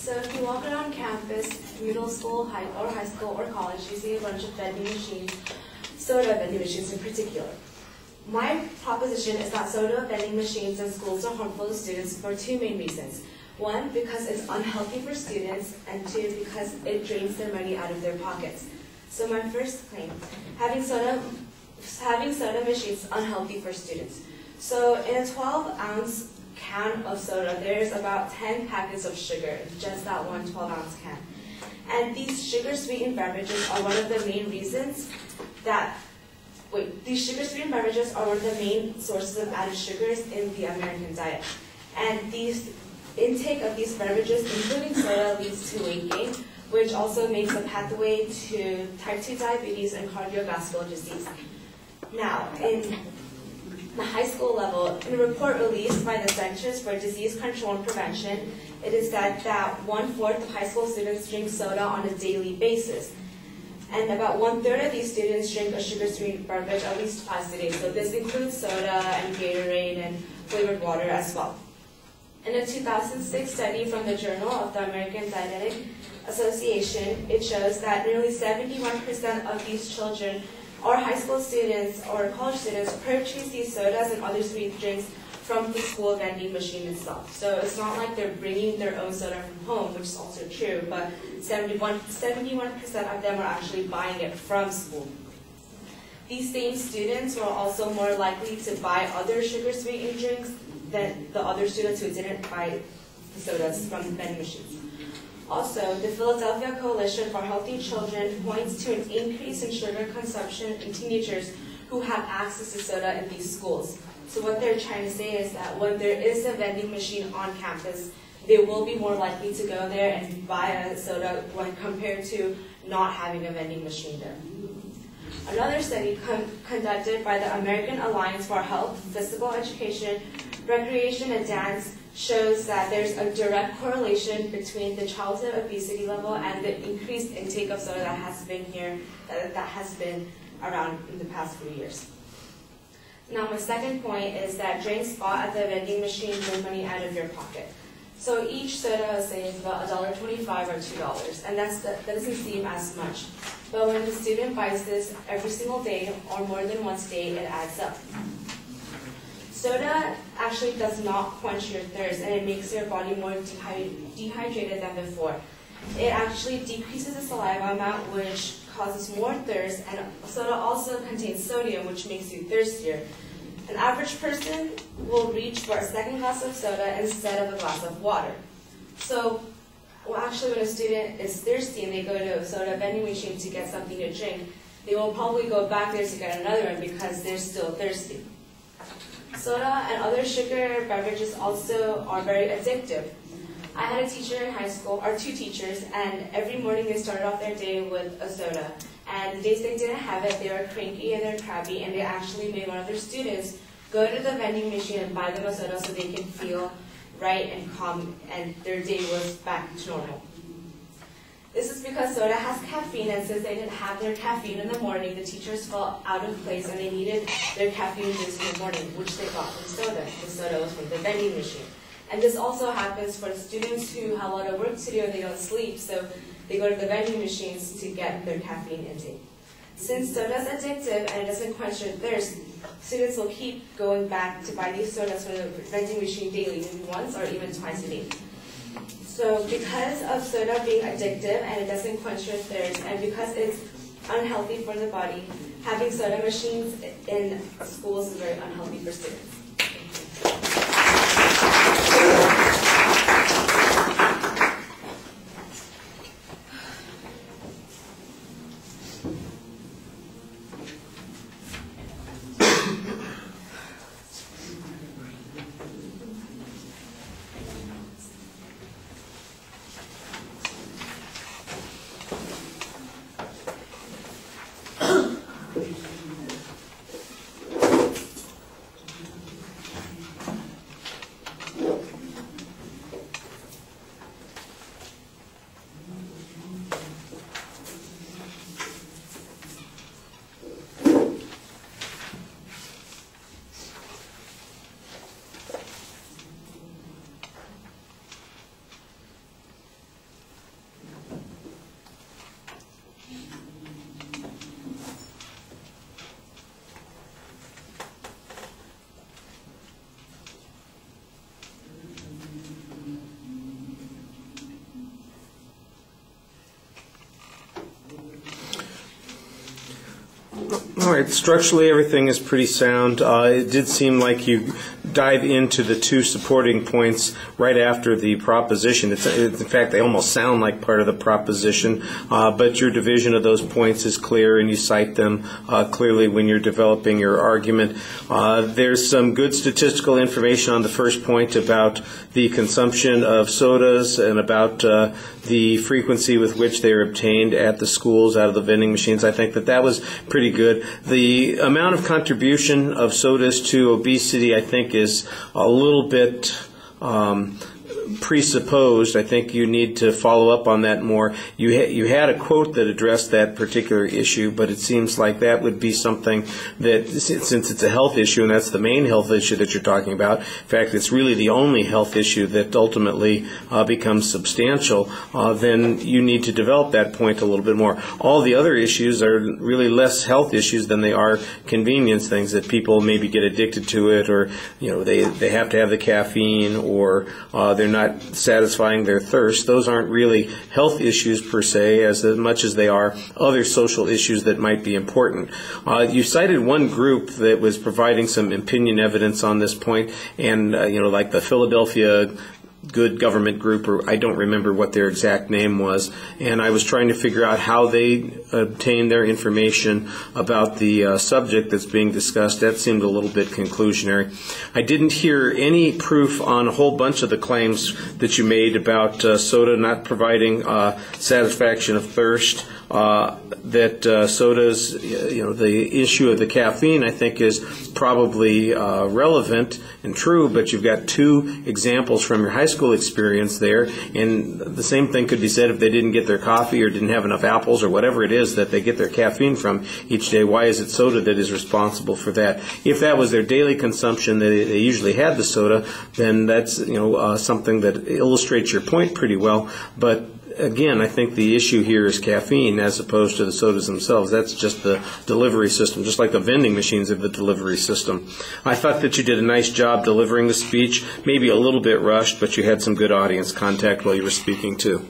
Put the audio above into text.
So if you walk around campus, middle school, high or high school or college, you see a bunch of vending machines, soda vending machines in particular. My proposition is that soda vending machines in schools are harmful to students for two main reasons. One, because it's unhealthy for students, and two, because it drains their money out of their pockets. So my first claim, having soda, having soda machines unhealthy for students. So in a 12 ounce can of soda, there's about 10 packets of sugar, just that one 12 ounce can. And these sugar sweetened beverages are one of the main reasons that, wait, these sugar sweetened beverages are one of the main sources of added sugars in the American diet. And these intake of these beverages, including soda, leads to weight gain, which also makes a pathway to type 2 diabetes and cardiovascular disease. Now, in the high school level, in a report released by the Centers for Disease Control and Prevention, it is said that one-fourth of high school students drink soda on a daily basis. And about one-third of these students drink a sugar-sweetened beverage at least twice a day. So this includes soda and Gatorade and flavored water as well. In a 2006 study from the Journal of the American Dietetic Association, it shows that nearly 71% of these children or high school students or college students purchase these sodas and other sweet drinks from the school vending machine itself. So it's not like they're bringing their own soda from home, which is also true, but 71, 71% of them are actually buying it from school. These same students were also more likely to buy other sugar-sweetened drinks than the other students who didn't buy the sodas from the vending machines. Also, the Philadelphia Coalition for Healthy Children points to an increase in sugar consumption in teenagers who have access to soda in these schools. So what they're trying to say is that when there is a vending machine on campus, they will be more likely to go there and buy a soda when compared to not having a vending machine there. Another study con conducted by the American Alliance for Health, Physical Education, Recreation, and Dance shows that there's a direct correlation between the childhood obesity level and the increased intake of soda that has been here, that, that has been around in the past few years. Now my second point is that drinks bought at the vending machine bring money out of your pocket. So each soda, say, is about $1.25 or $2, and that's that doesn't seem as much. But when the student buys this every single day or more than once a day, it adds up. Soda actually does not quench your thirst and it makes your body more dehydrated than before. It actually decreases the saliva amount which causes more thirst and soda also contains sodium which makes you thirstier. An average person will reach for a second glass of soda instead of a glass of water. So well, actually when a student is thirsty and they go to a soda vending machine to get something to drink, they will probably go back there to get another one because they're still thirsty. Soda and other sugar beverages also are very addictive. I had a teacher in high school, or two teachers, and every morning they started off their day with a soda. And the days they didn't have it, they were cranky and they're crabby, and they actually made one of their students go to the vending machine and buy them a soda so they can feel right and calm, and their day was back to normal. This is because soda has caffeine, and since they didn't have their caffeine in the morning, the teachers felt out of place and they needed their caffeine juice in the morning, which they got from soda. The soda was from the vending machine. And this also happens for students who have a lot of work to do and they don't sleep, so they go to the vending machines to get their caffeine intake. Since soda is addictive and it doesn't quench your thirst, students will keep going back to buy these sodas from the vending machine daily, maybe once or even twice a day. So because of soda being addictive and it doesn't quench your thirst, and because it's unhealthy for the body, having soda machines in schools is very unhealthy for students. All right, structurally, everything is pretty sound. Uh, It did seem like you dive into the two supporting points right after the proposition. It's- In fact, they almost sound like part of the proposition, uh, but your division of those points is clear, and you cite them uh, clearly when you're developing your argument. Uh, There's some good statistical information on the first point about the consumption of sodas and about uh, the frequency with which they are obtained at the schools out of the vending machines. I think that that was pretty good. The amount of contribution of sodas to obesity, I think, is a little bit um, presupposed. I think you need to follow up on that more. You ha- you had a quote that addressed that particular issue, but it seems like that would be something that since it's a health issue and that's the main health issue that you're talking about. In fact, it's really the only health issue that ultimately uh, becomes substantial. Uh, then you need to develop that point a little bit more. All the other issues are really less health issues than they are convenience things that people maybe get addicted to it, or you know they they have to have the caffeine, or uh, they're not satisfying their thirst. Those aren't really health issues per se, as much as they are other social issues that might be important. Uh, you cited one group that was providing some opinion evidence on this point, and uh, you know like the Philadelphia good government group, or I don't remember what their exact name was, and I was trying to figure out how they obtained their information about the uh, subject that's being discussed. That seemed a little bit conclusionary. I didn't hear any proof on a whole bunch of the claims that you made about uh, soda not providing uh, satisfaction of thirst. Uh, that uh, sodas, you know, the issue of the caffeine, I think, is probably uh, relevant and true, but you've got two examples from your high school experience there, and the same thing could be said if they didn't get their coffee or didn't have enough apples or whatever it is that they get their caffeine from each day. Why is it soda that is responsible for that? If that was their daily consumption, they, they usually had the soda, then that's you know uh, something that illustrates your point pretty well, but again, I think the issue here is caffeine as opposed to the sodas themselves. That's just the delivery system, just like the vending machines of the delivery system. I thought that you did a nice job delivering the speech, maybe a little bit rushed, but you had some good audience contact while you were speaking too.